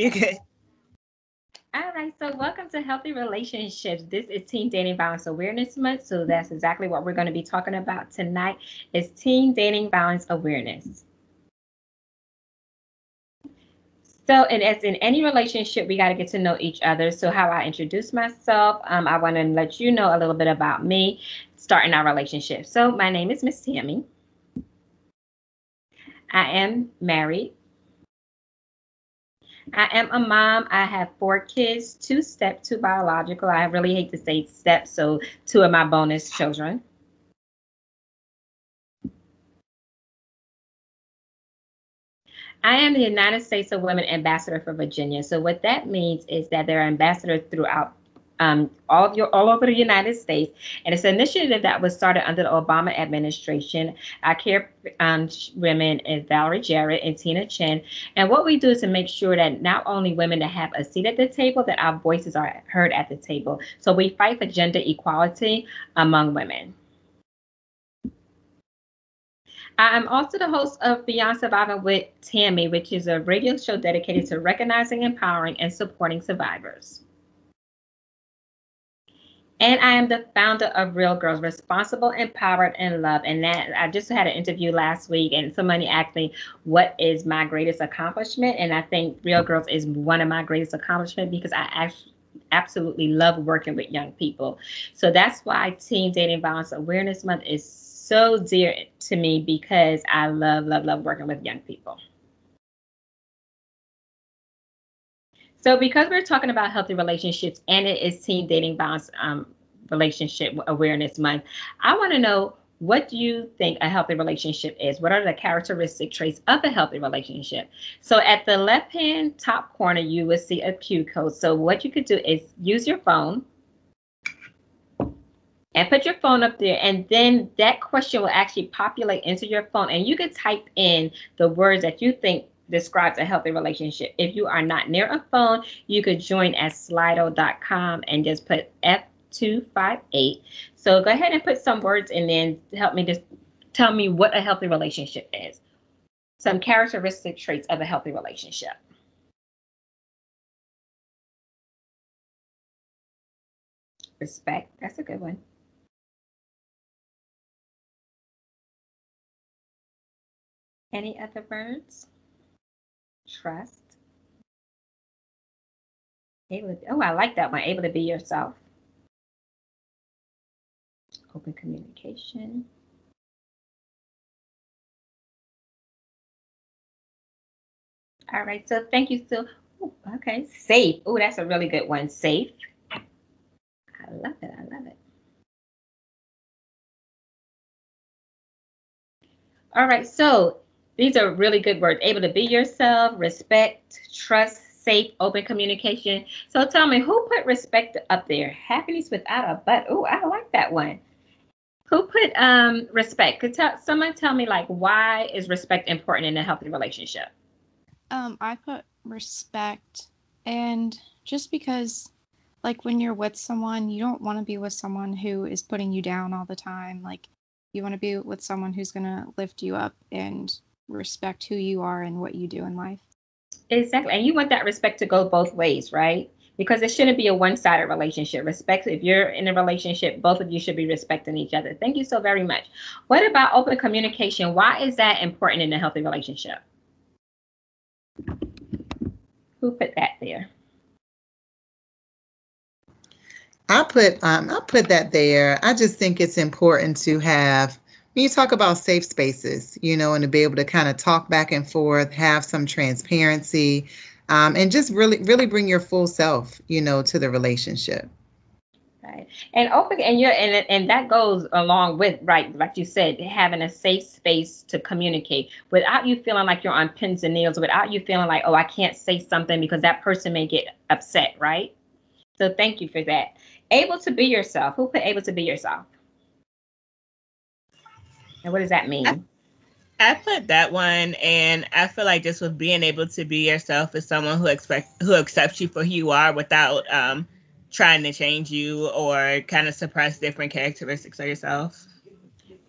Good? All right, so welcome to Healthy Relationships. This is Teen Dating Violence Awareness Month, so that's exactly what we're going to be talking about tonight. Is Teen Dating Violence Awareness. So, and as in any relationship, we got to get to know each other. So, how I introduce myself, um, I want to let you know a little bit about me, starting our relationship. So, my name is Miss Tammie. I am married. I am a mom. I have four kids, two step, two biological. I really hate to say step, so two of my bonus children. I am the United States of Women Ambassador for Virginia. So what that means is that there are ambassadors throughout um, all your all over the United States, and it's an initiative that was started under the Obama administration. I care um, women is Valerie Jarrett and Tina Tchen, and what we do is to make sure that not only women that have a seat at the table, that our voices are heard at the table. So we fight for gender equality among women. I am also the host of Beyond Surviving with Tammie, which is a radio show dedicated to recognizing, empowering, and supporting survivors. And I am the founder of Real Girls, Responsible, Empowered, and Love. And that I just had an interview last week, and somebody asked me what is my greatest accomplishment. And I think Real Girls is one of my greatest accomplishments because I actually absolutely love working with young people. So that's why Teen Dating Violence Awareness Month is so dear to me because I love, love, love working with young people. So, because we're talking about healthy relationships and it is Teen Dating Violence um, Relationship Awareness Month, I want to know what do you think a healthy relationship is? What are the characteristic traits of a healthy relationship? So, at the left hand top corner, you will see a Q code. So, what you could do is use your phone and put your phone up there and then that question will actually populate into your phone and you can type in the words that you think describes a healthy relationship. If you are not near a phone you could join at slido.com and just put f258 so go ahead and put some words and then help me just tell me what a healthy relationship is. Some characteristic traits of a healthy relationship. Respect. That's a good one. Any other words? Trust. Able to, oh, I like that one. Able to be yourself. Open communication. All right, so thank you. So, okay, safe. Oh, that's a really good one. Safe. I love it. I love it. All right, so these are really good words. Able to be yourself, respect, trust, safe, open communication. So tell me, who put respect up there? Happiness without a but. Oh, I like that one. Who put um, respect? Could tell someone tell me like why is respect important in a healthy relationship? Um, I put respect, and just because, like, when you're with someone, you don't want to be with someone who is putting you down all the time. Like, you want to be with someone who's gonna lift you up and respect who you are and what you do in life. Exactly. And you want that respect to go both ways, right? Because it shouldn't be a one sided relationship. Respect, if you're in a relationship, both of you should be respecting each other. Thank you so very much. What about open communication? Why is that important in a healthy relationship? Who put that there? I put um, I put that there. I just think it's important to have when you talk about safe spaces, you know, and to be able to kind of talk back and forth, have some transparency, um, and just really, really bring your full self, you know, to the relationship. Right. And open and you're and and that goes along with right, like you said, having a safe space to communicate without you feeling like you're on pins and needles, without you feeling like, oh, I can't say something because that person may get upset, right? So thank you for that. Able to be yourself. Who put able to be yourself? And what does that mean? I, I put that one, and I feel like just with being able to be yourself as someone who expect who accepts you for who you are without um, trying to change you or kind of suppress different characteristics of yourself.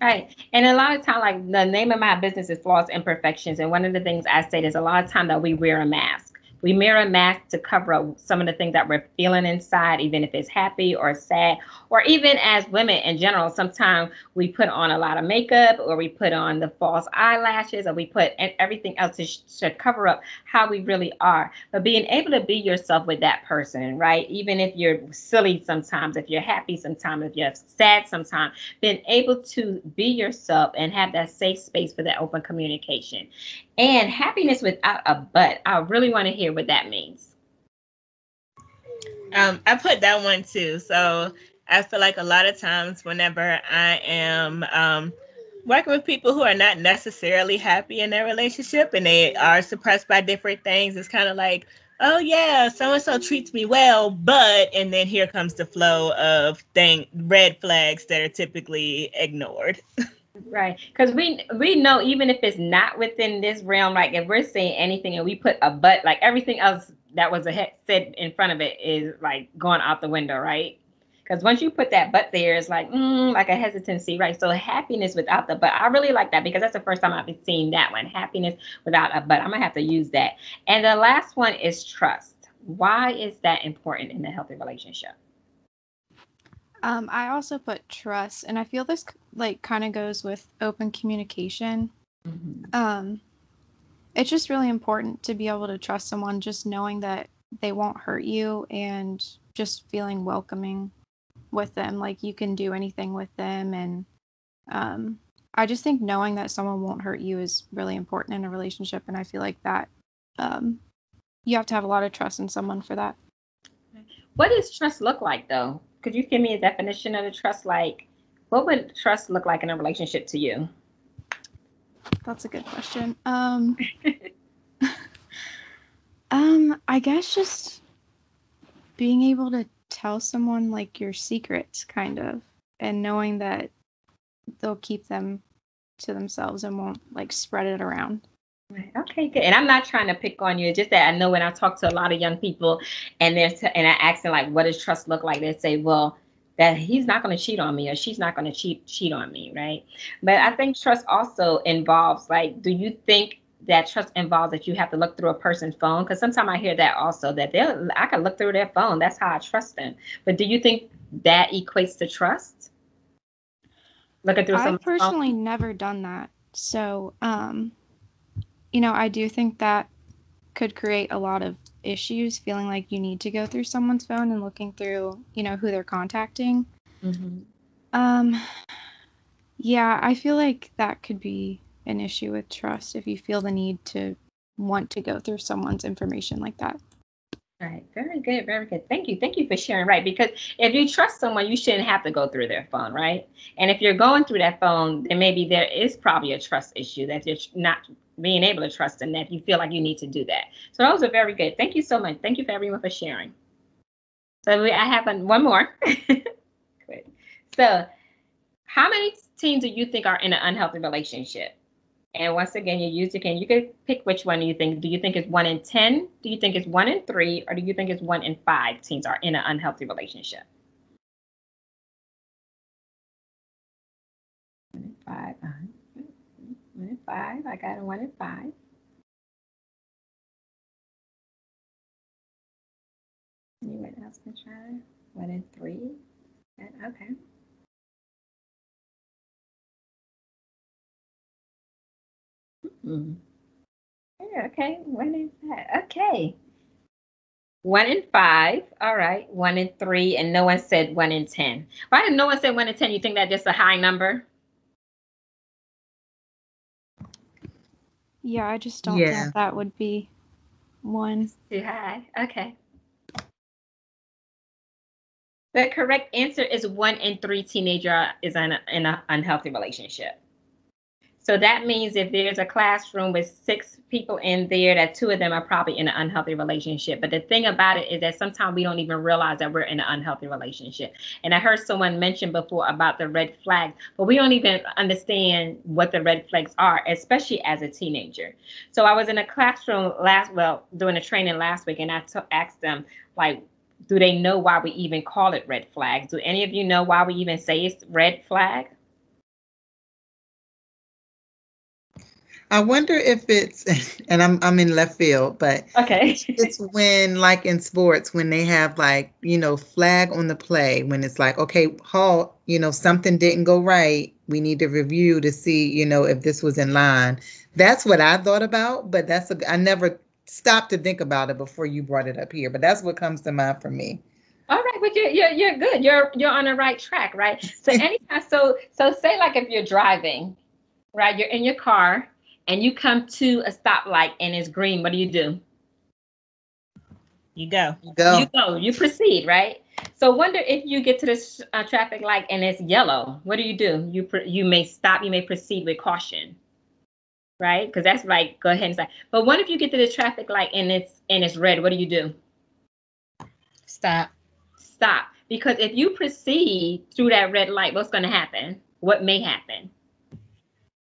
Right. And a lot of time, like the name of my business is Flawless Imperfections. And one of the things I say is a lot of time that we wear a mask We wear a mask to cover up some of the things that we're feeling inside, even if it's happy or sad, or even as women in general. Sometimes we put on a lot of makeup, or we put on the false eyelashes, or we put everything else to, to cover up how we really are. But being able to be yourself with that person, right? Even if you're silly sometimes, if you're happy sometimes, if you're sad sometimes, being able to be yourself and have that safe space for that open communication. And happiness without a but. I really want to hear what that means. Um, I put that one too. So I feel like a lot of times whenever I am um, working with people who are not necessarily happy in their relationship and they are suppressed by different things, it's kind of like, oh yeah, so and so treats me well, but and then here comes the flow of thing red flags that are typically ignored. Right, because we we know even if it's not within this realm, like if we're saying anything and we put a but, like everything else that was a said in front of it is like going out the window, right? Because once you put that but there, it's like mm, like a hesitancy, right? So happiness without the but, I really like that because that's the first time I've seen that one. Happiness without a but. I'm gonna have to use that. And the last one is trust. Why is that important in a healthy relationship? Um, I also put trust, and I feel this like kind of goes with open communication. Mm-hmm. Um, it's just really important to be able to trust someone, just knowing that they won't hurt you, and just feeling welcoming with them. Like you can do anything with them, and um, I just think knowing that someone won't hurt you is really important in a relationship, and I feel like that um, you have to have a lot of trust in someone for that. What does trust look like, though? Could you give me a definition of a trust? Like, what would trust look like in a relationship to you? That's a good question. Um, um, I guess just being able to tell someone like your secrets, kind of, and knowing that they'll keep them to themselves and won't like spread it around. Okay, good. And I'm not trying to pick on you. It's just that I know when I talk to a lot of young people and they're t- and I ask them like, what does trust look like? They say, well, that he's not going to cheat on me or she's not going to cheat cheat on me, right? But I think trust also involves like, do you think that trust involves that you have to look through a person's phone? Because sometimes I hear that also that they I can look through their phone. That's how I trust them. But do you think that equates to trust? Looking through. I've personally phone? never done that. So, um, you know, I do think that could create a lot of issues feeling like you need to go through someone's phone and looking through, you know, who they're contacting. Mm-hmm. Um, yeah, I feel like that could be an issue with trust if you feel the need to want to go through someone's information like that. Right. Very good. Very good. Thank you. Thank you for sharing. Right. Because if you trust someone, you shouldn't have to go through their phone. Right. And if you're going through that phone, then maybe there is probably a trust issue that you're not being able to trust them, that you feel like you need to do that. So those are very good. Thank you so much. Thank you for everyone for sharing. So we, I have one more. so, how many teens do you think are in an unhealthy relationship? And once again, you use again. You can pick which one you think. Do you think it's one in ten? Do you think it's one in three, or do you think it's one in five teens are in an unhealthy relationship? In five. Uh, in five. I got a one in five. Anyone else can try? One in three. Okay. Mm. Yeah, okay. One in five. Okay. One in five. All right. One in three. And no one said one in 10. Why did no one say one in 10? You think that's just a high number? Yeah, I just don't yeah. think that would be one. Too high. Okay. The correct answer is one in three teenager is in, a, in an unhealthy relationship. So that means if there's a classroom with six people in there, that two of them are probably in an unhealthy relationship. But the thing about it is that sometimes we don't even realize that we're in an unhealthy relationship. And I heard someone mention before about the red flags, but we don't even understand what the red flags are, especially as a teenager. So I was in a classroom last, well, doing a training last week, and I t- asked them, like, do they know why we even call it red flags? Do any of you know why we even say it's red flag? I wonder if it's, and I'm I'm in left field, but Okay. it's when like in sports when they have like you know flag on the play when it's like okay halt you know something didn't go right we need to review to see you know if this was in line that's what i thought about but that's a i never stopped to think about it before you brought it up here but that's what comes to mind for me All right, but you're, you're you're good. You're you're on the right track, right? So anytime, so so say like if you're driving, right? You're in your car and you come to a stoplight and it's green. What do you do? You go. you go You go. You proceed, right? So wonder if you get to this uh, traffic light and it's yellow. What do you do? You pr- you may stop. You may proceed with caution, right? Because that's like go ahead and stop. But what if you get to the traffic light and it's and it's red? What do you do? Stop. stop because if you proceed through that red light what's going to happen what may happen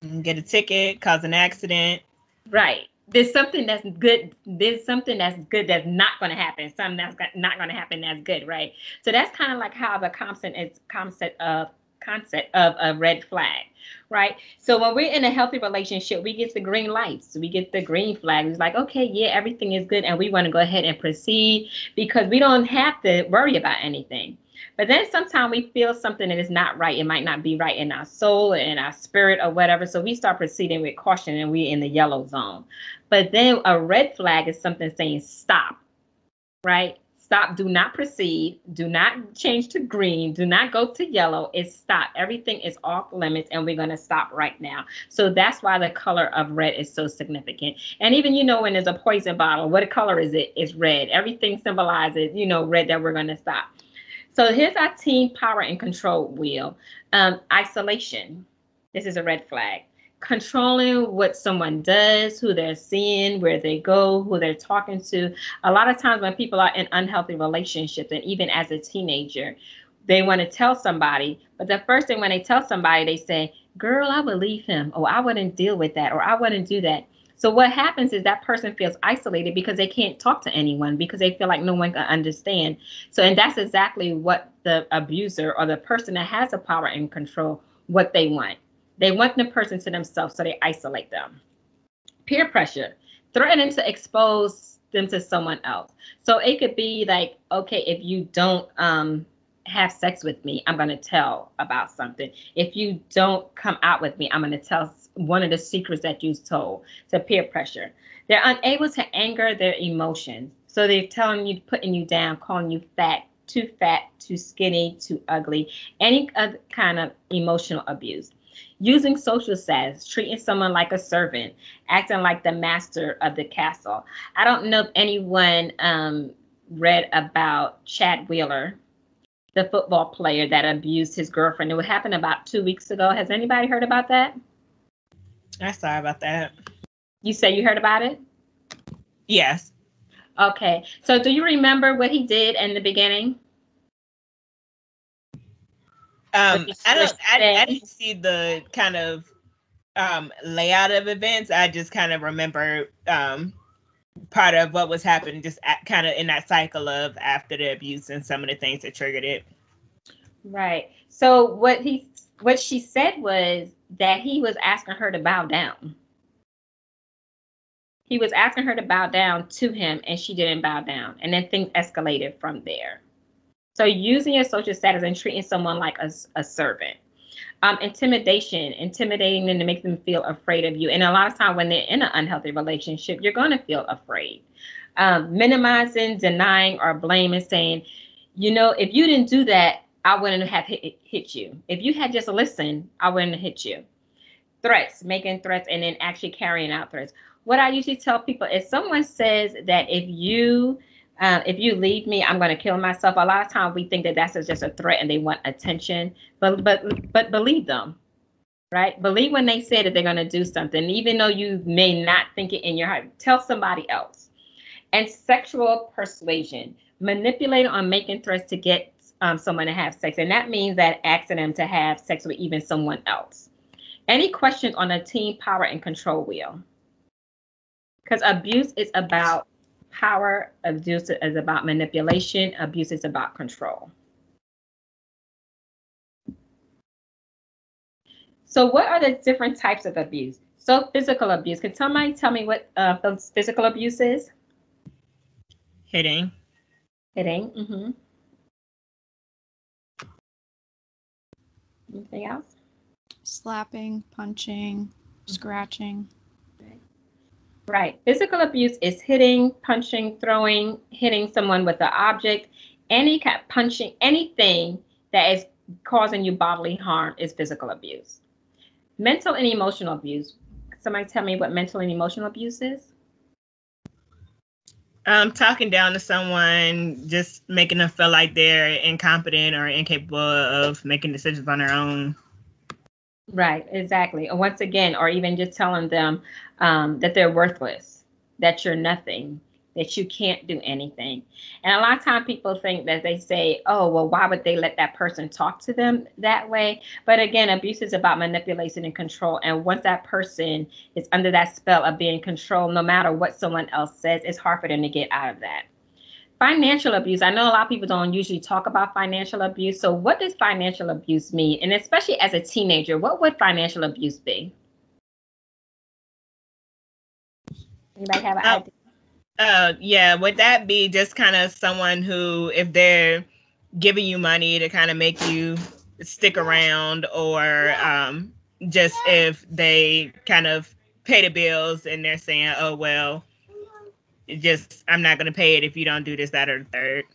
Get a ticket, cause an accident. right. There's something that's good there's something that's good that's not going to happen something that's not going to happen that's good right? So that's kind of like how the concept is concept of concept of a red flag right? So when we're in a healthy relationship we get the green lights we get the green flag. It's like okay yeah everything is good and we want to go ahead and proceed because we don't have to worry about anything but then sometimes we feel something that is not right. It might not be right in our soul or in our spirit or whatever. So we start proceeding with caution and we're in the yellow zone. But then a red flag is something saying stop right? Stop. Do not proceed. Do not change to green. Do not go to yellow. It's stop. Everything is off limits and we're going to stop right now. So that's why the color of red is so significant. And even you know when there's a poison bottle what color is it? It's red. Everything symbolizes you know red that we're going to stop so here's our teen power and control wheel um, isolation this is a red flag controlling what someone does, who they're seeing, where they go, who they're talking to. A lot of times when people are in unhealthy relationships, and even as a teenager, they want to tell somebody, but the first thing when they tell somebody, they say, Girl, I would leave him, or I wouldn't deal with that, or I wouldn't do that. So what happens is that person feels isolated because they can't talk to anyone because they feel like no one can understand. So and that's exactly what the abuser or the person that has the power and control what they want. They want the person to themselves, so they isolate them. Peer pressure, threatening to expose them to someone else. So it could be like, okay, if you don't um, have sex with me, I'm going to tell about something. If you don't come out with me, I'm going to tell one of the secrets that you told. So peer pressure. They're unable to anger their emotions. So they're telling you, putting you down, calling you fat, too fat, too skinny, too ugly, any other kind of emotional abuse using social status, treating someone like a servant, acting like the master of the castle. I don't know if anyone um, read about Chad Wheeler, the football player that abused his girlfriend. It happened about two weeks ago. Has anybody heard about that? I'm sorry about that. You say you heard about it? Yes. Okay. So do you remember what he did in the beginning? Um, I don't. I, I didn't see the kind of um layout of events. I just kind of remember um part of what was happening, just kind of in that cycle of after the abuse and some of the things that triggered it. Right. So what he what she said was that he was asking her to bow down. He was asking her to bow down to him and she didn't bow down. And then things escalated from there. So using your social status and treating someone like a, a servant. Um, intimidation, intimidating them to make them feel afraid of you. And a lot of time when they're in an unhealthy relationship, you're going to feel afraid. Um, minimizing, denying, or blaming, saying, you know, if you didn't do that, I wouldn't have hit, hit you. If you had just listened, I wouldn't have hit you. Threats, making threats, and then actually carrying out threats. What I usually tell people is someone says that if you uh, if you leave me, I'm going to kill myself. A lot of times we think that that's just a threat and they want attention, but but but believe them, right? Believe when they say that they're going to do something, even though you may not think it in your heart. Tell somebody else. And sexual persuasion, manipulating or making threats to get um, someone to have sex, and that means that asking them to have sex with even someone else. Any questions on the teen power and control wheel? Because abuse is about power, abuse is about manipulation, abuse is about control. So, what are the different types of abuse? So physical abuse. Can somebody tell me what uh, physical abuse is? Hitting. Hitting. Mm-hmm. Anything else? Slapping, punching, mm-hmm. scratching. Right. Physical abuse is hitting, punching, throwing, hitting someone with an object, any kind of punching, anything that is causing you bodily harm is physical abuse. Mental and emotional abuse. Somebody tell me what mental and emotional abuse is? Um, talking down to someone, just making them feel like they're incompetent or incapable of making decisions on their own. Right, exactly. And once again, or even just telling them um, that they're worthless, that you're nothing, that you can't do anything. And a lot of times people think that they say, oh, well, why would they let that person talk to them that way? But again, abuse is about manipulation and control. And once that person is under that spell of being controlled, no matter what someone else says, it's hard for them to get out of that. Financial abuse. I know a lot of people don't usually talk about financial abuse. So, what does financial abuse mean? And especially as a teenager, what would financial abuse be? Anybody have an uh, idea? Uh, yeah, would that be just kind of someone who, if they're giving you money to kind of make you stick around, or um, just if they kind of pay the bills and they're saying, oh, well, just I'm not going to pay it if you don't do this, that, or the third.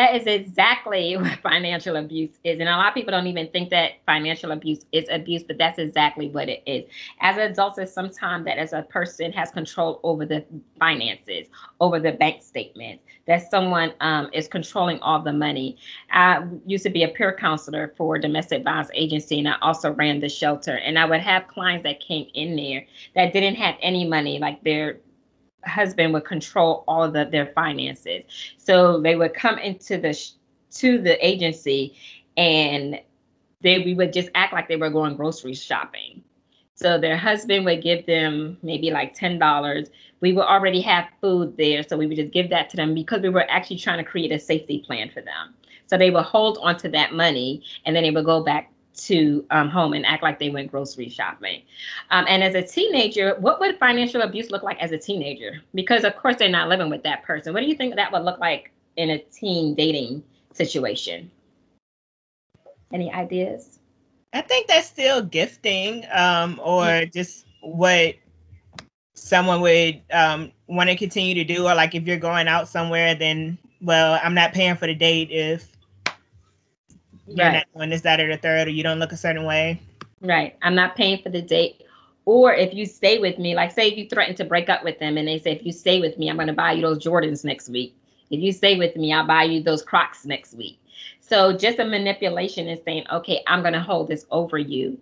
That is exactly what financial abuse is. And a lot of people don't even think that financial abuse is abuse, but that's exactly what it is. As adults, it's sometimes that as a person has control over the finances, over the bank statements, that someone um, is controlling all the money. I used to be a peer counselor for domestic violence agency, and I also ran the shelter. And I would have clients that came in there that didn't have any money, like their husband would control all of the, their finances. So they would come into the to the agency and they we would just act like they were going grocery shopping. So their husband would give them maybe like ten dollars. We would already have food there, so we would just give that to them because we were actually trying to create a safety plan for them. So they would hold onto that money and then they would go back to um, home and act like they went grocery shopping. Um, and as a teenager, what would financial abuse look like as a teenager? Because of course they're not living with that person. What do you think that would look like in a teen dating situation? Any ideas? I think that's still gifting, um, or mm-hmm. just what someone would um, want to continue to do. Or like if you're going out somewhere, then well, I'm not paying for the date if you're right. not doing this, that, or the third, or you don't look a certain way. Right. I'm not paying for the date. Or if you stay with me, like say if you threaten to break up with them and they say, if you stay with me, I'm going to buy you those Jordans next week. If you stay with me, I'll buy you those Crocs next week. So just a manipulation is saying, okay, I'm going to hold this over you.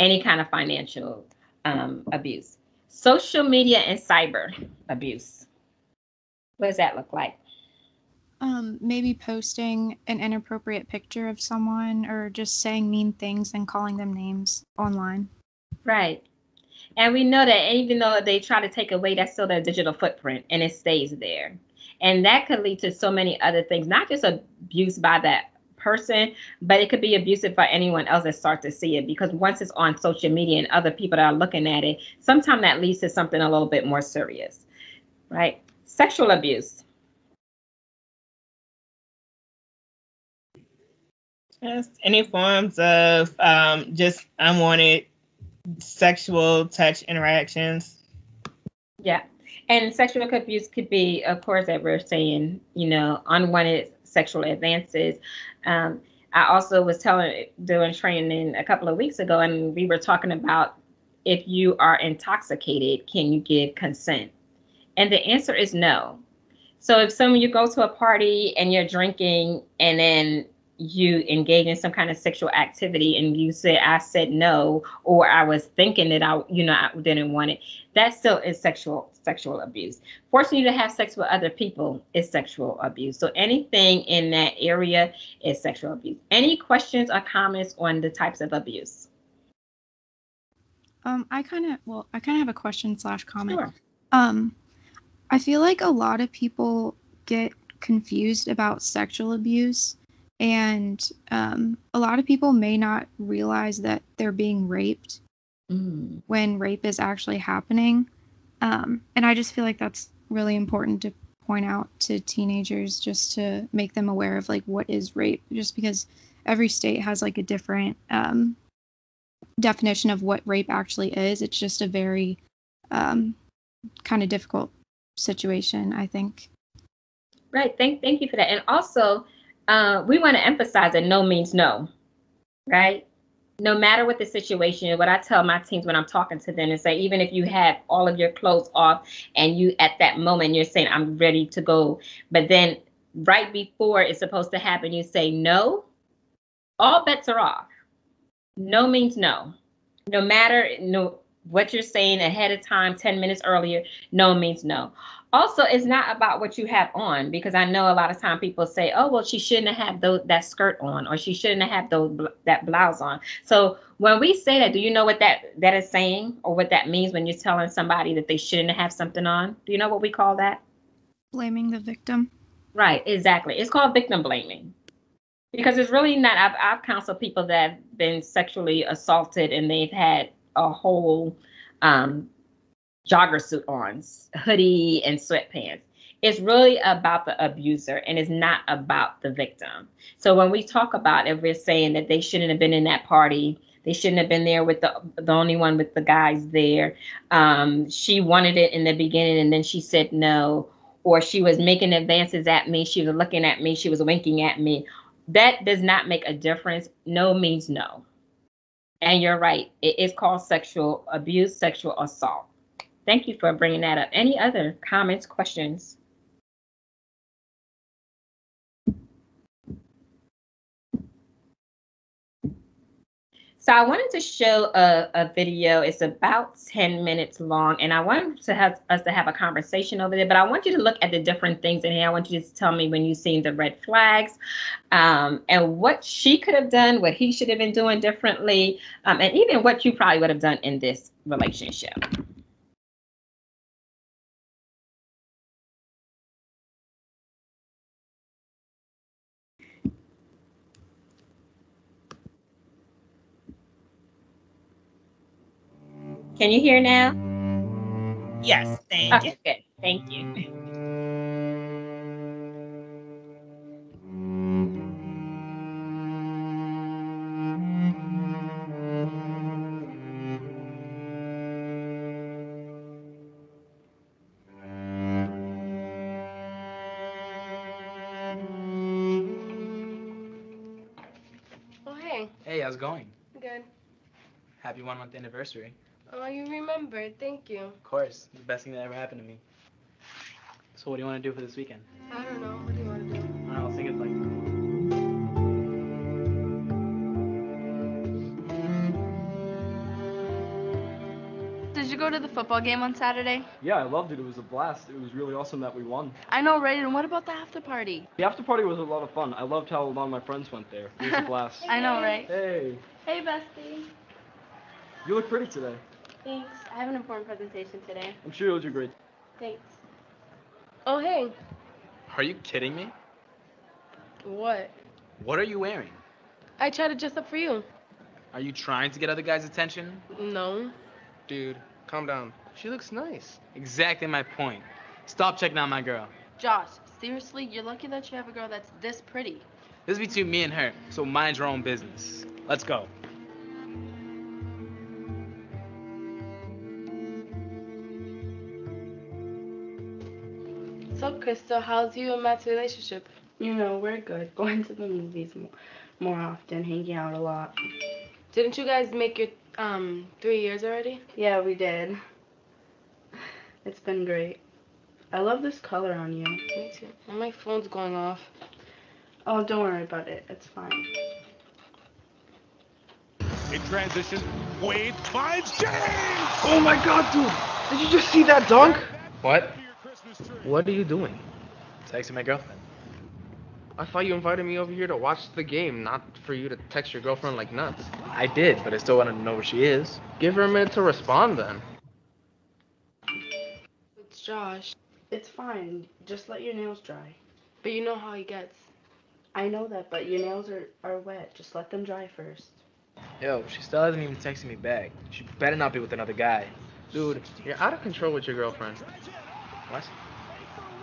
Any kind of financial um, abuse. Social media and cyber abuse. What does that look like? Um, maybe posting an inappropriate picture of someone or just saying mean things and calling them names online. Right. And we know that even though they try to take away, that's still their digital footprint and it stays there. And that could lead to so many other things, not just abuse by that person, but it could be abusive for anyone else that starts to see it because once it's on social media and other people that are looking at it, sometimes that leads to something a little bit more serious, right? Sexual abuse. Yes, any forms of um, just unwanted sexual touch interactions. Yeah. And sexual abuse could be, of course, that we're saying, you know, unwanted sexual advances. Um, I also was telling, doing training a couple of weeks ago, and we were talking about if you are intoxicated, can you give consent? And the answer is no. So if some you go to a party and you're drinking, and then you engage in some kind of sexual activity and you said I said no or I was thinking that I you know I didn't want it that still is sexual sexual abuse. Forcing you to have sex with other people is sexual abuse. So anything in that area is sexual abuse. Any questions or comments on the types of abuse? Um I kind of well I kind of have a question slash comment. Sure. um I feel like a lot of people get confused about sexual abuse and um, a lot of people may not realize that they're being raped Mm. when rape is actually happening. Um, and I just feel like that's really important to point out to teenagers just to make them aware of like what is rape, just because every state has like a different um, definition of what rape actually is. It's just a very um, kind of difficult situation, I think. Right. Thank thank you for that. And also, uh, we want to emphasize that no means no. Right. No matter what the situation, is, what I tell my teams when I'm talking to them is say, even if you have all of your clothes off and you at that moment you're saying, I'm ready to go, but then right before it's supposed to happen, you say no, all bets are off. No means no. No matter no what you're saying ahead of time, 10 minutes earlier, no means no. Also, it's not about what you have on because I know a lot of time people say, "Oh, well, she shouldn't have had those, that skirt on, or she shouldn't have had those that blouse on." So when we say that, do you know what that that is saying, or what that means when you're telling somebody that they shouldn't have something on? Do you know what we call that? Blaming the victim. Right, exactly. It's called victim blaming because it's really not. I've I've counseled people that have been sexually assaulted and they've had a whole um, jogger suit on, hoodie and sweatpants. It's really about the abuser and it's not about the victim. So when we talk about if we're saying that they shouldn't have been in that party, they shouldn't have been there with the the only one with the guys there. Um, she wanted it in the beginning and then she said no, or she was making advances at me, she was looking at me, she was winking at me. That does not make a difference. No means no. And you're right, it is called sexual abuse, sexual assault. Thank you for bringing that up. Any other comments, questions? So I wanted to show a, a video. It's about 10 minutes long, and I wanted to have us to have a conversation over there. But I want you to look at the different things in here. I want you to tell me when you've seen the red flags, um, and what she could have done, what he should have been doing differently, um, and even what you probably would have done in this relationship. Can you hear now? Yes, thank oh, you. Okay, good. Thank you. Oh, hey. Hey, how's it going? Good. Happy one month anniversary. Oh, you remembered. Thank you. Of course, the best thing that ever happened to me. So, what do you want to do for this weekend? I don't know. What do you want to do? I don't know, I was thinking like. Did you go to the football game on Saturday? Yeah, I loved it. It was a blast. It was really awesome that we won. I know, right? And what about the after party? The after party was a lot of fun. I loved how a lot of my friends went there. It was a blast. I know, right? hey, Hey, bestie. you look pretty today. Thanks. I have an important presentation today. I'm sure you'll do great. Thanks. Oh, hey. Are you kidding me? What? What are you wearing? I tried to dress up for you. Are you trying to get other guys' attention? No. Dude, calm down. She looks nice. Exactly my point. Stop checking out my girl. Josh, seriously, you're lucky that you have a girl that's this pretty. This is between me and her, so mind your own business. Let's go. So, Crystal, how's you and Matt's relationship? You know, we're good. Going to the movies more, more often, hanging out a lot. Didn't you guys make your um three years already? Yeah, we did. It's been great. I love this color on you. Me too. And my phone's going off. Oh, don't worry about it. It's fine. In transition, Wade finds James! Oh my god, dude! Did you just see that dunk? What? What are you doing? Texting my girlfriend. I thought you invited me over here to watch the game, not for you to text your girlfriend like nuts. I did, but I still wanted to know where she is. Give her a minute to respond then. It's Josh. It's fine. Just let your nails dry. But you know how he gets. I know that, but your nails are, are wet. Just let them dry first. Yo, she still hasn't even texted me back. She better not be with another guy. Dude, you're out of control with your girlfriend. What?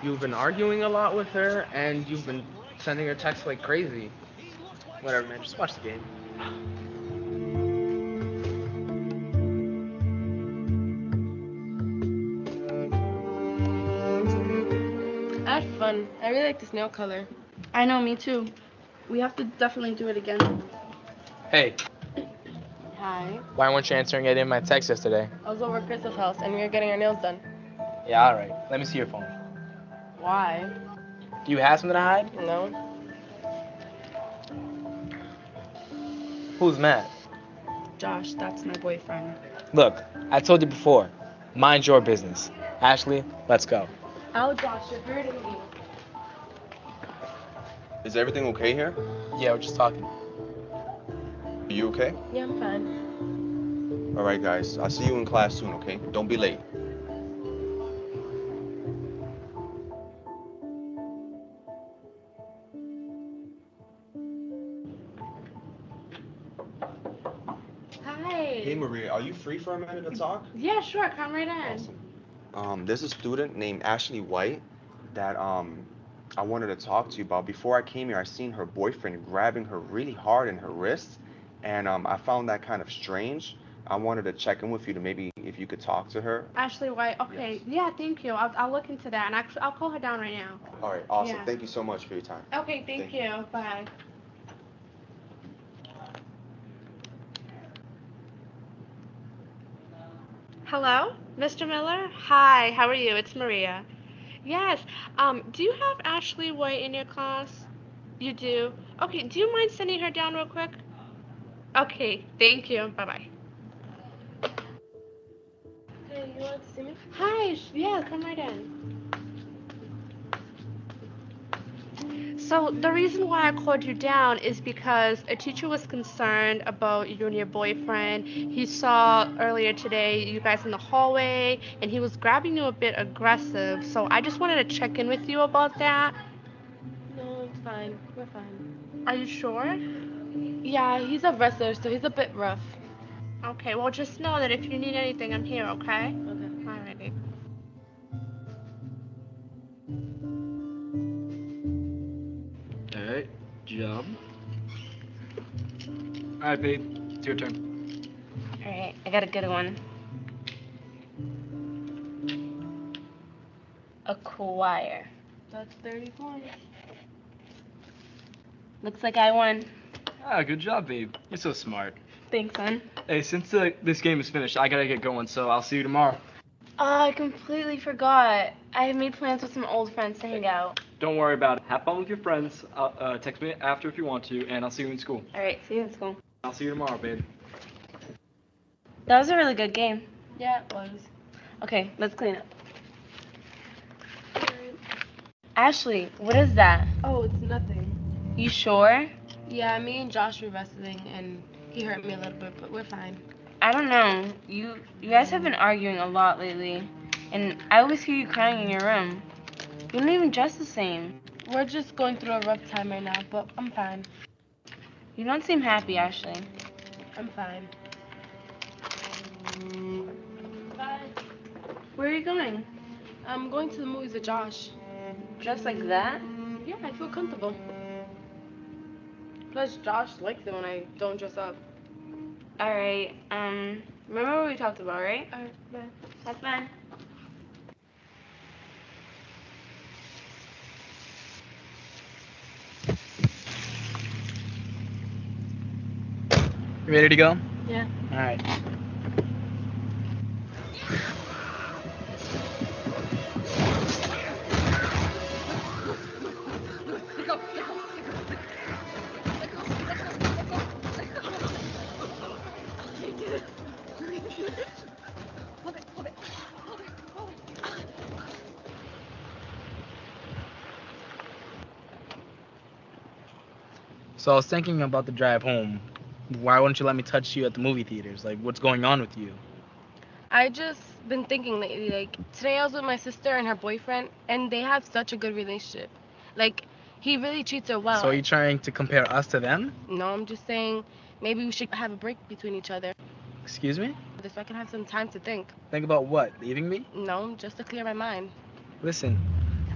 You've been arguing a lot with her, and you've been sending her texts like crazy. Whatever, man. Just watch the game. I had fun. I really like this nail color. I know, me too. We have to definitely do it again. Hey, Hi. why weren't you answering any of my texts yesterday? I was over at Crystal's house and we were getting our nails done. Yeah, alright. Let me see your phone. Why? Do you have something to hide? No. Who's Matt? Josh, that's my boyfriend. Look, I told you before. Mind your business. Ashley, let's go. Oh, Josh, you're hurting me. Is everything okay here? Yeah, we're just talking. Are you okay? Yeah, I'm fine. All right, guys. I'll see you in class soon, okay? Don't be late. Free for a minute to talk? Yeah, sure. Come right in. Awesome. Um, there's a student named Ashley White that um I wanted to talk to you about. Before I came here, I seen her boyfriend grabbing her really hard in her wrist, and um I found that kind of strange. I wanted to check in with you to maybe if you could talk to her. Ashley White. Okay. Yeah, thank you. I'll, I'll look into that and actually I'll call her down right now. All right, awesome. Yeah. Thank you so much for your time. Okay, thank, Thank you. Bye. Hello, Mr. Miller? Hi, how are you? It's Maria. Yes. Um, do you have Ashley White in your class? You do? Okay, do you mind sending her down real quick? Okay, thank you. Bye bye. Hey, you want to see me? Hi, yeah, come right in. So the reason why I called you down is because a teacher was concerned about you and your boyfriend. He saw earlier today you guys in the hallway and he was grabbing you a bit aggressive. So I just wanted to check in with you about that. No, it's fine. We're fine. Are you sure? Yeah, he's a wrestler, so he's a bit rough. Okay, well just know that if you need anything, I'm here, okay? Okay. Alrighty. Alright, job. Alright, babe. It's your turn. All right, I got a good one. Acquire. That's 30 points. Looks like I won. Ah, good job, babe. You're so smart. Thanks, son. Hey, since uh, this game is finished, I gotta get going, so I'll see you tomorrow. Oh, I completely forgot. I made plans with some old friends to hang out. Don't worry about it. Have fun with your friends. Uh, uh, text me after if you want to, and I'll see you in school. All right, see you in school. I'll see you tomorrow, babe. That was a really good game. Yeah, it was. Okay, let's clean up. Ashley, what is that? Oh, it's nothing. You sure? Yeah, me and Josh were wrestling, and he hurt me a little bit, but we're fine. I don't know. You you guys have been arguing a lot lately, and I always hear you crying in your room. You don't even dress the same. We're just going through a rough time right now, but I'm fine. You don't seem happy, Ashley. I'm fine. Bye. Where are you going? I'm going to the movies with Josh. Just like that? Yeah, I feel comfortable. Plus, Josh likes it when I don't dress up. All right. Um, remember what we talked about, right? Alright, bye. That's fine. You ready to go? Yeah. Alright. So I was thinking about the drive home. Why wouldn't you let me touch you at the movie theaters? Like, what's going on with you? I just been thinking lately, like today I was with my sister and her boyfriend, and they have such a good relationship. Like he really treats her well. So are you trying to compare us to them? No, I'm just saying Maybe we should have a break between each other. Excuse me? So I can have some time to think. Think about what? Leaving me? No, just to clear my mind. Listen,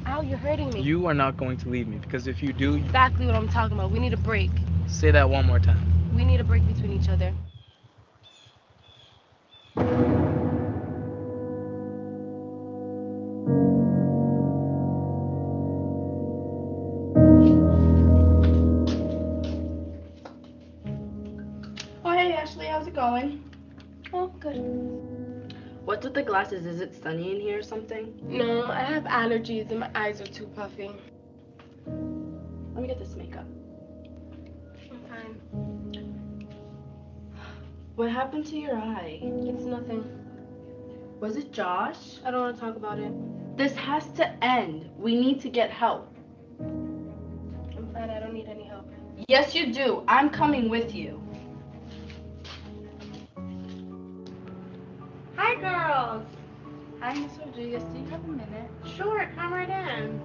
Ow, you're hurting me. you are not going to leave me because if you do, Exactly what I'm talking about. We need a break. say that one more time. We need a break between each other. Oh, hey, Ashley, how's it going? Oh, good. What's with the glasses? Is it sunny in here or something? No, I have allergies and my eyes are too puffy. Let me get this makeup. What happened to your eye? It's nothing. Was it Josh? I don't want to talk about it. This has to end. We need to get help. I'm fine. I don't need any help. Yes, you do. I'm coming with you. Hi, girls. Hi, Miss Rodriguez. Do you have a minute? Sure, come right in.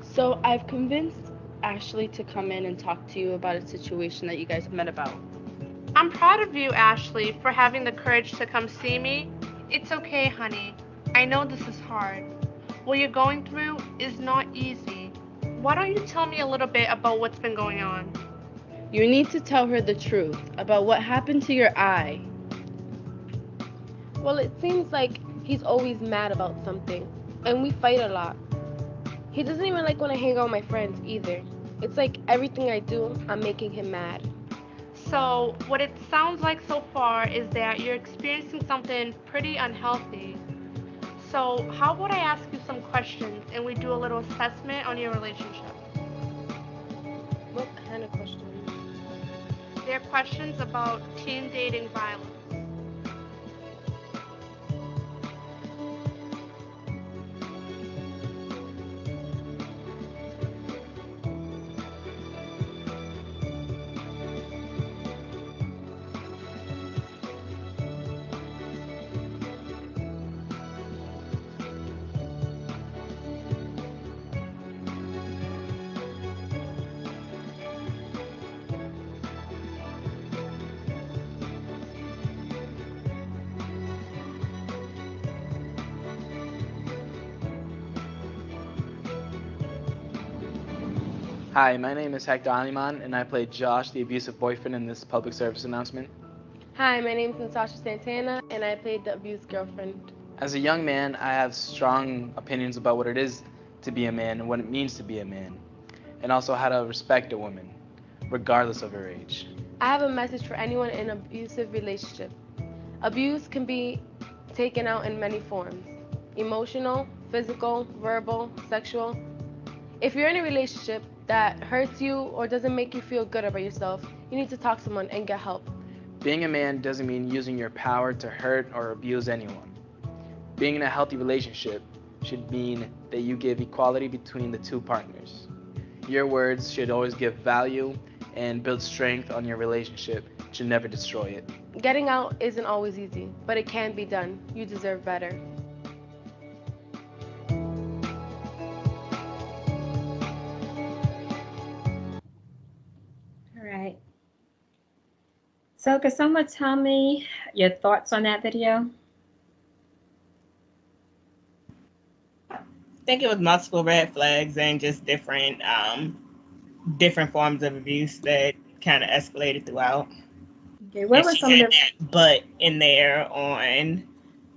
So I've convinced Ashley to come in and talk to you about a situation that you guys have met about. I'm proud of you, Ashley, for having the courage to come see me. It's okay, honey. I know this is hard. What you're going through is not easy. Why don't you tell me a little bit about what's been going on? You need to tell her the truth about what happened to your eye. Well, it seems like he's always mad about something, and we fight a lot. He doesn't even like when I hang out with my friends either. It's like everything I do, I'm making him mad. So, what it sounds like so far is that you're experiencing something pretty unhealthy. So, how about I ask you some questions and we do a little assessment on your relationship? What kind of questions? They're questions about teen dating violence. Hi, my name is Hector Aliman, and I play Josh, the abusive boyfriend, in this public service announcement. Hi, my name is Natasha Santana, and I played the abused girlfriend. As a young man, I have strong opinions about what it is to be a man and what it means to be a man, and also how to respect a woman, regardless of her age. I have a message for anyone in an abusive relationship. Abuse can be taken out in many forms emotional, physical, verbal, sexual. If you're in a relationship that hurts you or doesn't make you feel good about yourself, you need to talk to someone and get help. Being a man doesn't mean using your power to hurt or abuse anyone. Being in a healthy relationship should mean that you give equality between the two partners. Your words should always give value and build strength on your relationship, should never destroy it. Getting out isn't always easy, but it can be done. You deserve better. So, could someone tell me your thoughts on that video? I think it was multiple red flags and just different um different forms of abuse that kind of escalated throughout. Okay, what were some of the that but in there on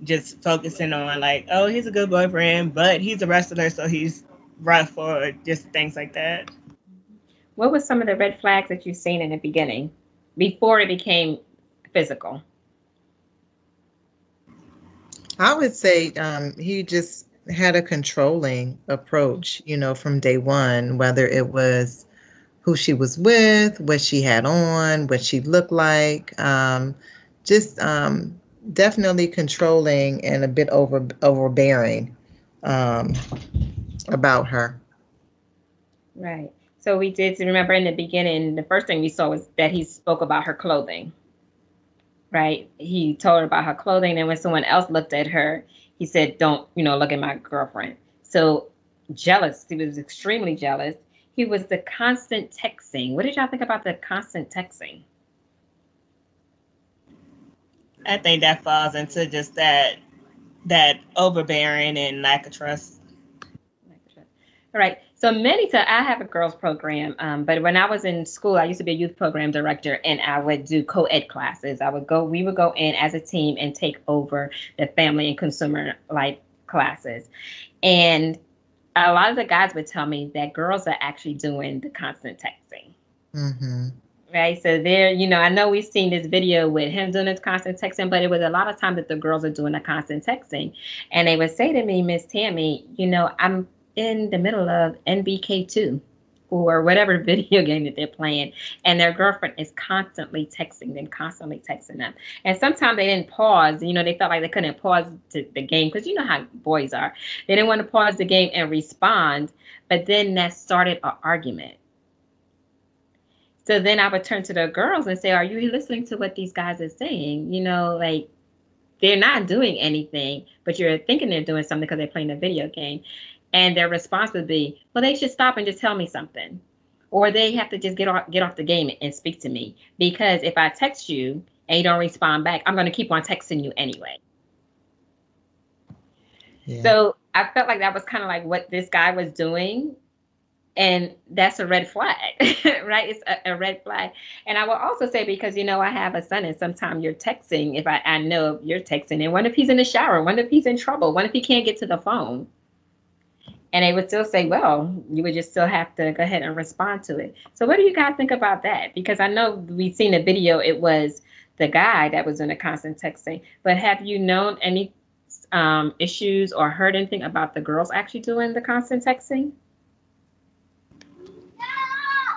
just focusing on like, oh, he's a good boyfriend, but he's a wrestler, so he's rough or just things like that. what were some of the red flags that you've seen in the beginning before it became physical? I would say um, he just had a controlling approach, you know, from day one, whether it was who she was with, what she had on, what she looked like, um, just um, definitely controlling and a bit over overbearing um, about her. Right. So we did remember in the beginning, the first thing we saw was that he spoke about her clothing. Right. He told her about her clothing, and when someone else looked at her, he said, "Don't, you know, look at my girlfriend." So jealous. He was extremely jealous. He was the constant texting. What did y'all think about the constant texting? I think that falls into just that that overbearing and lack of trust. All right. So many times I have a girls program, um, but when I was in school, I used to be a youth program director, and I would do co-ed classes. I would go, we would go in as a team and take over the family and consumer life classes, and a lot of the guys would tell me that girls are actually doing the constant texting. Mm-hmm. Right. So there, you know, I know we've seen this video with him doing this constant texting, but it was a lot of time that the girls are doing the constant texting. And they would say to me, Miss Tammie, you know, I'm in the middle of NBA 2K or whatever video game that they're playing, and their girlfriend is constantly texting them, constantly texting them. And sometimes they didn't pause. You know, they felt like they couldn't pause the game because you know how boys are. They didn't want to pause the game and respond, but then that started an argument. So then I would turn to the girls and say, Are you listening to what these guys are saying? You know, like they're not doing anything, but you're thinking they're doing something because they're playing a video game. And their response would be, Well, they should stop and just tell me something. Or they have to just get off get off the game and speak to me. Because if I text you and you don't respond back, I'm gonna keep on texting you anyway. Yeah. So I felt like that was kind of like what this guy was doing and that's a red flag right it's a, a, red flag and i will also say because you know i have a son and sometimes you're texting if I, I know you're texting and what if he's in the shower what if he's in trouble what if he can't get to the phone and they would still say well you would just still have to go ahead and respond to it. So what do you guys think about that? Because i know we've seen a video it was the guy that was in a constant texting. But have you known any um, issues or heard anything about the girls actually doing the constant texting?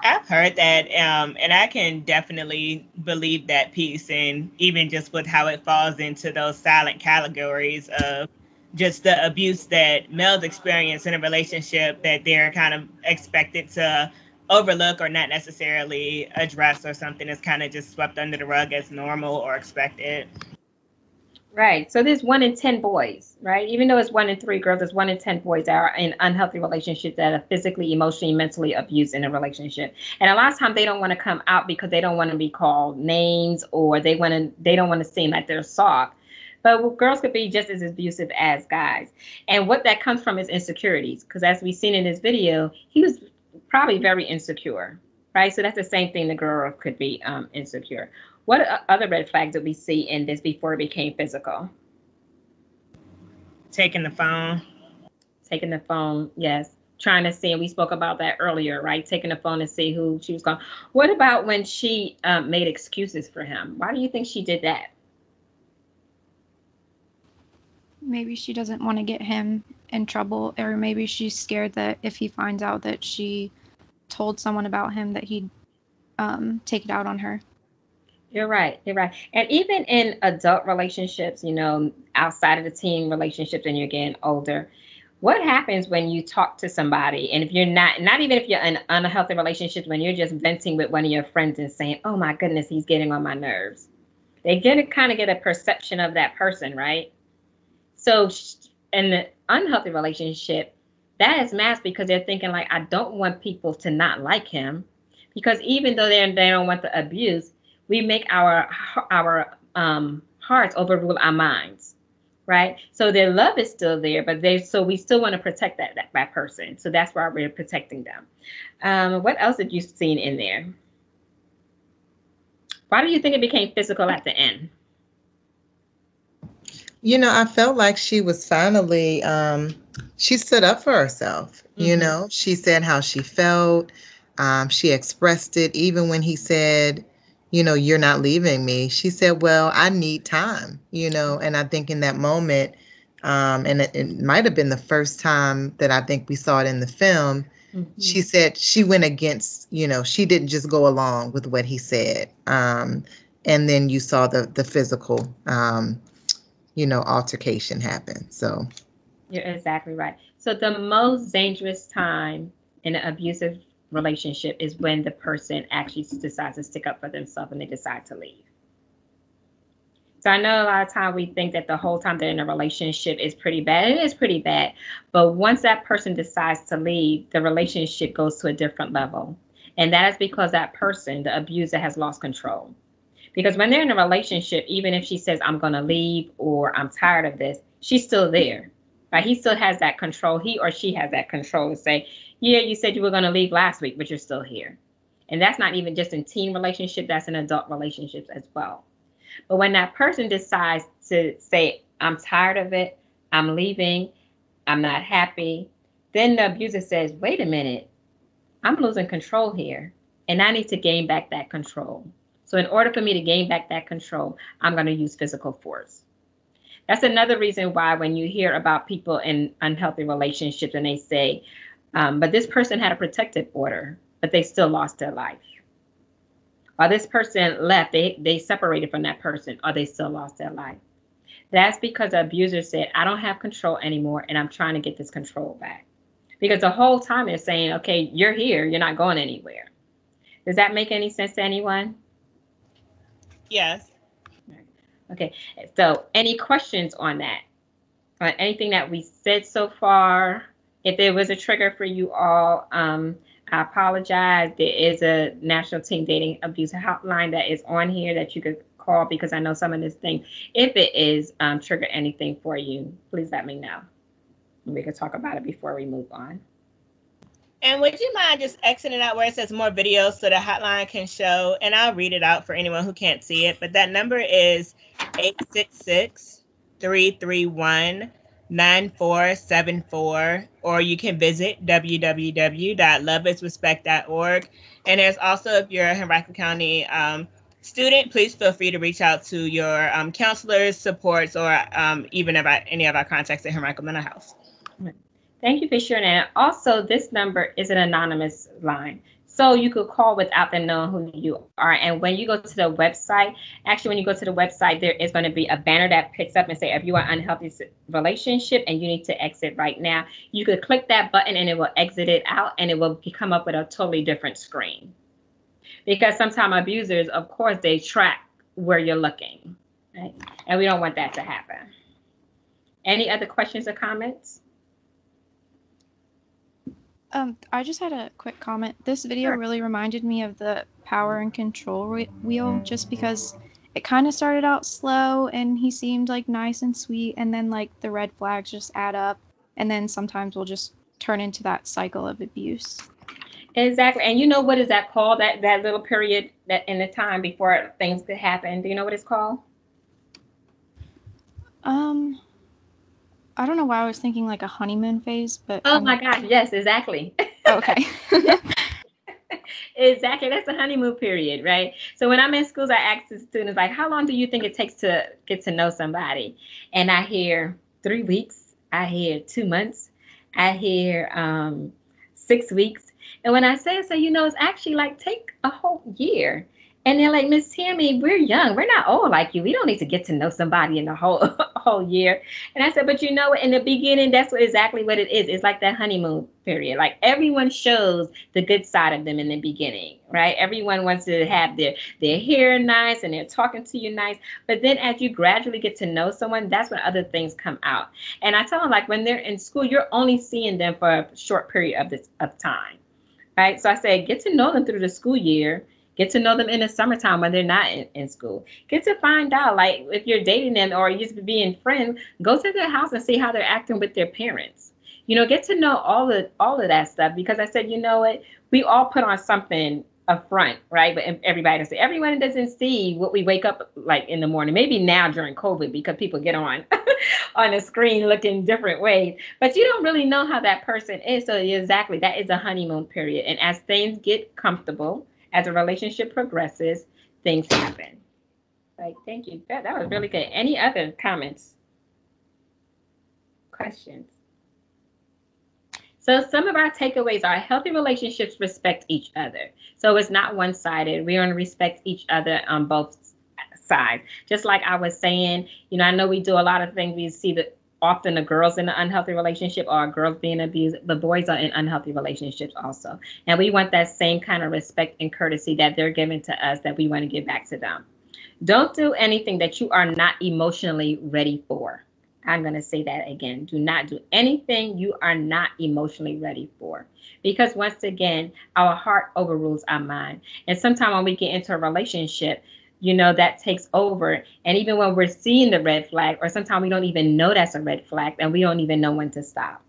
I've heard that, um, and I can definitely believe that piece, and even just with how it falls into those silent categories of just the abuse that males experience in a relationship that they're kind of expected to overlook or not necessarily address, or something that's kind of just swept under the rug as normal or expected. Right. So there's one in 10 boys, right? Even though it's one in three girls, there's one in 10 boys that are in unhealthy relationships that are physically, emotionally, mentally abused in a relationship. And a lot of times they don't want to come out because they don't want to be called names or they want to, they don't want to seem like they're soft. But girls could be just as abusive as guys. And what that comes from is insecurities. Because as we've seen in this video, he was probably very insecure, right? So that's the same thing the girl could be um, insecure. What other red flags did we see in this before it became physical? Taking the phone. Taking the phone, yes. Trying to see, and we spoke about that earlier, right? Taking the phone to see who she was going. What about when she um, made excuses for him? Why do you think she did that? Maybe she doesn't want to get him in trouble, or maybe she's scared that if he finds out that she told someone about him, that he'd um, take it out on her. You're right. You're right. And even in adult relationships, you know, outside of the teen relationships and you're getting older, what happens when you talk to somebody and if you're not not even if you're in unhealthy relationships when you're just venting with one of your friends and saying oh my goodness he's getting on my nerves they get to kind of get a perception of that person right so in the unhealthy relationship that is masked because they're thinking like i don't want people to not like him. Because even though they they don't want the abuse we make our our um, hearts overrule our minds right? So their love is still there but they so we still want to protect that, that that person. So that's why we're protecting them. Um, what else did you seen in there? Why do you think it became physical at the end you know i felt like she was finally um, she stood up for herself mm-hmm. you know she said how she felt um, she expressed it even when he said you know, you're not leaving me. She said, well, I need time, you know, and I think in that moment, um, and it, it might have been the first time that I think we saw it in the film. Mm-hmm. She said she went against, you know, she didn't just go along with what he said. Um, and then you saw the the physical, um, you know, altercation happen. So you're exactly right. So the most dangerous time in an abusive relationship is when the person actually decides to stick up for themselves and they decide to leave. So I know a lot of time we think that the whole time they're in a relationship is pretty bad. It is pretty bad. But once that person decides to leave, the relationship goes to a different level. And that is because that person, the abuser, has lost control. Because when they're in a relationship, even if she says, I'm going to leave or I'm tired of this, she's still there. Right? He still has that control. He or she has that control to say, Yeah, you said you were going to leave last week, but you're still here. And that's not even just in teen relationship, that's in adult relationships as well. But when that person decides to say, I'm tired of it, I'm leaving, I'm not happy, then the abuser says, wait a minute, I'm losing control here, and I need to gain back that control. So, in order for me to gain back that control, I'm going to use physical force. That's another reason why, when you hear about people in unhealthy relationships and they say, um, but this person had a protective order, but they still lost their life. Or this person left, they, they separated from that person, or they still lost their life. That's because the abuser said, I don't have control anymore, and I'm trying to get this control back. Because the whole time they're saying, okay, you're here, you're not going anywhere. Does that make any sense to anyone? Yes. Okay, so any questions on that? On anything that we said so far? If there was a trigger for you all, um, I apologize. There is a National Teen Dating Abuse Hotline that is on here that you could call because I know some of this thing. If it is um, trigger anything for you, please let me know. We can talk about it before we move on. And would you mind just exiting out where it says more videos so the hotline can show? And I'll read it out for anyone who can't see it. But that number is 866 331 9474. Or you can visit www.loveisrespect.org. And there's also, if you're a Henrico County um, student, please feel free to reach out to your um, counselors, supports, or um, even about any of our contacts at Henrico Mental Health. Thank you for sharing that. Also, this number is an anonymous line. So you could call without them knowing who you are. And when you go to the website, actually, when you go to the website, there is going to be a banner that picks up and say, if you are an unhealthy relationship and you need to exit right now, you could click that button and it will exit it out and it will come up with a totally different screen. Because sometimes abusers, of course, they track where you're looking. Right? And we don't want that to happen. Any other questions or comments? Um, I just had a quick comment. This video Sure. really reminded me of the power and control re- wheel, just because it kind of started out slow and he seemed like nice and sweet, and then like the red flags just add up, and then sometimes we'll just turn into that cycle of abuse. Exactly. And you know what is that called? That that little period that in the time before things could happen. Do you know what it's called? Um, I don't know why I was thinking like a honeymoon phase, but Oh I'm my not- gosh, yes, exactly. okay. exactly. That's the honeymoon period, right? So when I'm in schools, I ask the students like, how long do you think it takes to get to know somebody? And I hear three weeks, I hear two months, I hear um six weeks. And when I say it, so you know, it's actually like take a whole year. And they're like, Miss Tammie, we're young. We're not old like you. We don't need to get to know somebody in the whole whole year. And I said, but you know? In the beginning, that's what, exactly what it is. It's like that honeymoon period. Like everyone shows the good side of them in the beginning, right? Everyone wants to have their their hair nice and they're talking to you nice. But then as you gradually get to know someone, that's when other things come out. And I tell them like when they're in school, you're only seeing them for a short period of this of time, right? So I say get to know them through the school year. Get to know them in the summertime when they're not in, in school. Get to find out, like, if you're dating them or you just being friends, go to their house and see how they're acting with their parents. You know, get to know all of all of that stuff because I said, you know what, we all put on something up front, right? But everybody doesn't. Everyone doesn't see what we wake up like in the morning. Maybe now during COVID because people get on on a screen looking different ways, but you don't really know how that person is. So exactly, that is a honeymoon period. And as things get comfortable, as a relationship progresses, things happen. Like, thank you. That, that was really good. Any other comments? Questions? So some of our takeaways are healthy relationships respect each other. So it's not one-sided. We want to respect each other on both sides. Just like I was saying, you know, I know we do a lot of things. We see that often the girls in an unhealthy relationship or girls being abused, the boys are in unhealthy relationships also. And we want that same kind of respect and courtesy that they're giving to us that we want to give back to them. Don't do anything that you are not emotionally ready for. I'm going to say that again. Do not do anything you are not emotionally ready for. Because once again, our heart overrules our mind. And sometimes when we get into a relationship, you know, that takes over. And even when we're seeing the red flag, or sometimes we don't even know that's a red flag and we don't even know when to stop.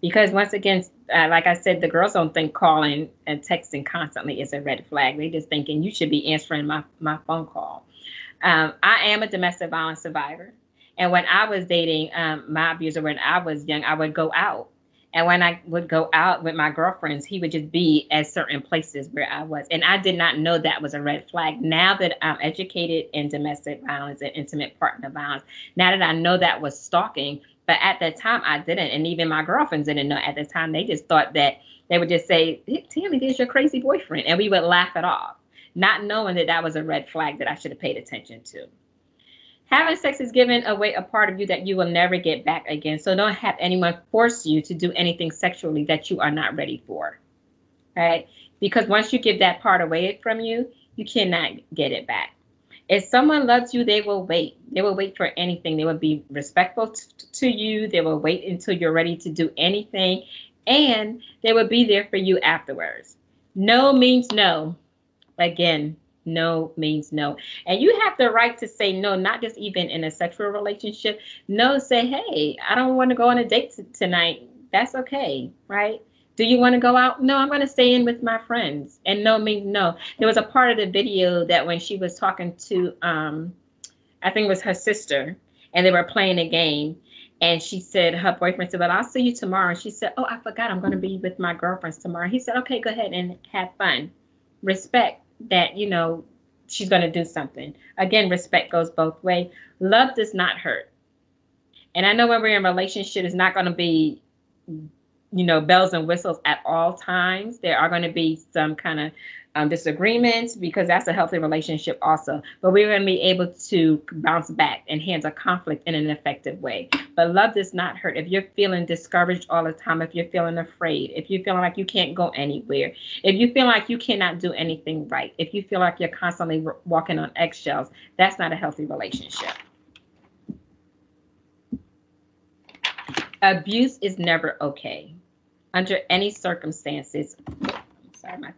Because once again, uh, like I said, the girls don't think calling and texting constantly is a red flag. They just thinking you should be answering my, my phone call. Um, I am a domestic violence survivor. And when I was dating um, my abuser when I was young, I would go out. And when I would go out with my girlfriends, he would just be at certain places where I was. And I did not know that was a red flag. Now that I'm educated in domestic violence and intimate partner violence, now that I know that was stalking, but at that time I didn't. And even my girlfriends didn't know at the time. They just thought that they would just say, Tammie, there's your crazy boyfriend. And we would laugh it off, not knowing that that was a red flag that I should have paid attention to. Having sex is giving away a part of you that you will never get back again. So don't have anyone force you to do anything sexually that you are not ready for. Right? Because once you give that part away from you, you cannot get it back. If someone loves you, they will wait. They will wait for anything. They will be respectful t- to you. They will wait until you're ready to do anything. And they will be there for you afterwards. No means no. Again, no means no. And you have the right to say no, not just even in a sexual relationship. No, say, hey, I don't want to go on a date t- tonight. That's okay, right? Do you want to go out? No, I'm going to stay in with my friends. And no means no. There was a part of the video that when she was talking to, um, I think it was her sister, and they were playing a game. And she said, her boyfriend said, Well, I'll see you tomorrow. And she said, Oh, I forgot I'm going to be with my girlfriends tomorrow. He said, Okay, go ahead and have fun. Respect that you know she's going to do something. Again respect goes both way. Love does not hurt. And i know when we're in a relationship it's not going to be you know bells and whistles at all times. There are going to be some kind of um, disagreements because that's a healthy relationship also. But we're going to be able to bounce back and handle conflict in an effective way. But love does not hurt. If you're feeling discouraged all the time, if you're feeling afraid, if you're feeling like you can't go anywhere, if you feel like you cannot do anything right, if you feel like you're constantly walking on eggshells, that's not a healthy relationship. Abuse is never okay under any circumstances sorry, my.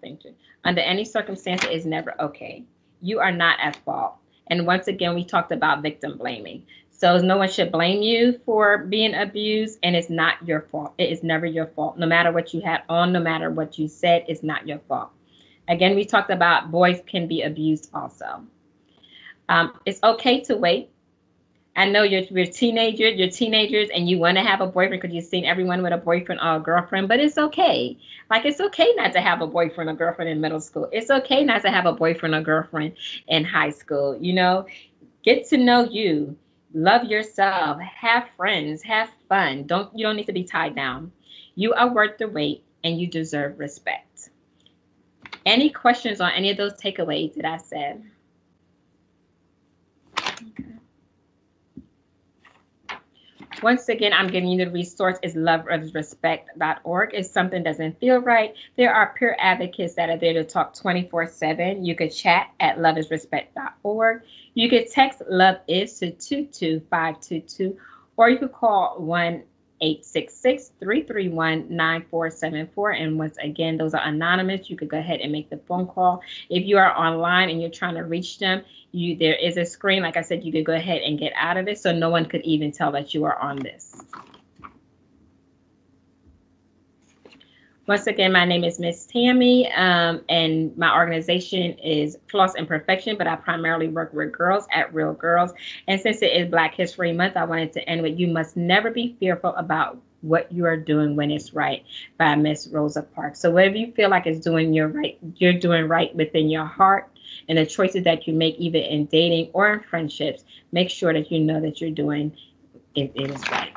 Under any circumstance, it is never okay. You are not at fault. And once again, we talked about victim blaming. So no one should blame you for being abused, and it's not your fault. It is never your fault. No matter what you had on, no matter what you said, it's not your fault. Again, we talked about boys can be abused also. Um, it's okay to wait. I know you're, you're teenager, you're teenagers, and you want to have a boyfriend because you've seen everyone with a boyfriend or a girlfriend, but it's okay. Like it's okay not to have a boyfriend or girlfriend in middle school. It's okay not to have a boyfriend or girlfriend in high school. You know, get to know you, love yourself, have friends, have fun. Don't you don't need to be tied down. You are worth the wait, and you deserve respect. Any questions on any of those takeaways that I said? Okay. Once again, I'm giving you the resource is loveisrespect.org. If something doesn't feel right, there are peer advocates that are there to talk 24 7. You could chat at loveisrespect.org. You could text love is to 22522, or you could call 1 866 331 9474. And once again, those are anonymous. You could go ahead and make the phone call. If you are online and you're trying to reach them, you there is a screen. Like I said, you could go ahead and get out of it so no one could even tell that you are on this. Once again, my name is Miss Tammie, um, and my organization is Flawless Imperfection, but I primarily work with girls at Real Girls. And since it is Black History Month, I wanted to end with You Must Never Be Fearful About What You Are Doing When It's Right by Miss Rosa Parks. So whatever you feel like is doing your right, you're doing right within your heart and the choices that you make either in dating or in friendships, make sure that you know that you're doing it, it is right.